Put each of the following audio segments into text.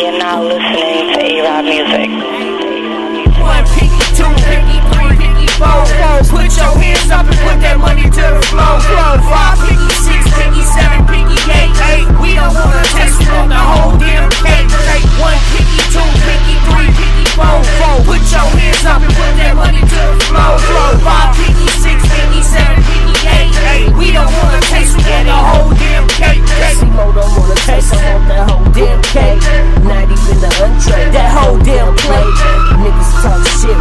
You're now listening to A-Rod Music.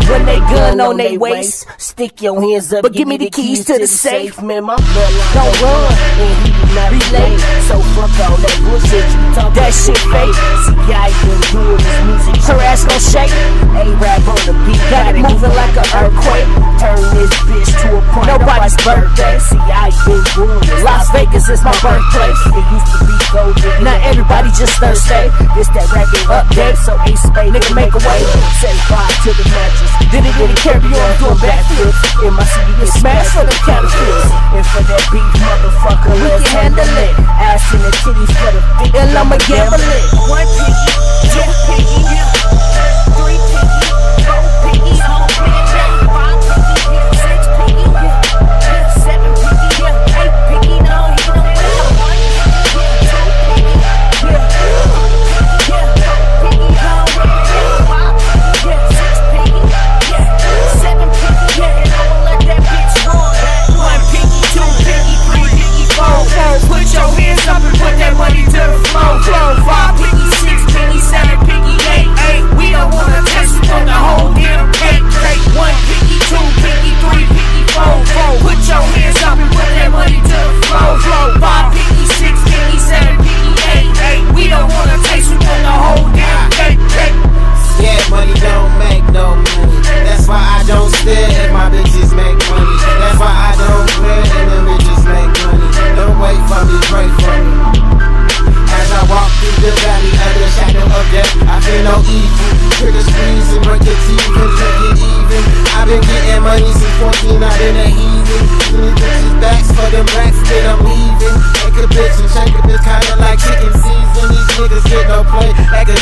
When they gun on they waist. Stick your hands up, but give me the keys to the safe. Man, my bloodline don't run, and he do not relate. So fuck all that bullshit you talk. That shit fake. See, I been doing this music. Her ass gon' shake. A-rap on the beat, got it moving like an earthquake. Turn this bitch to a point. Nobody's birthday. See, I been doing this. Las Vegas is my birthplace. It used to be golden. Just Thursday. This that rapping update, so Ace Spade, nigga make a way. Say bye to the mattress. Did it really carry on doing backflips? In my city, get smashed for the counterfeits. And for that beef, motherfucker, let's handle it. Ass in the titties for the fit, and I'ma gamble it. Them racks, then I'm leaving. Take a bitch and shake a bitch, kinda like chicken season. These niggas get no play, like a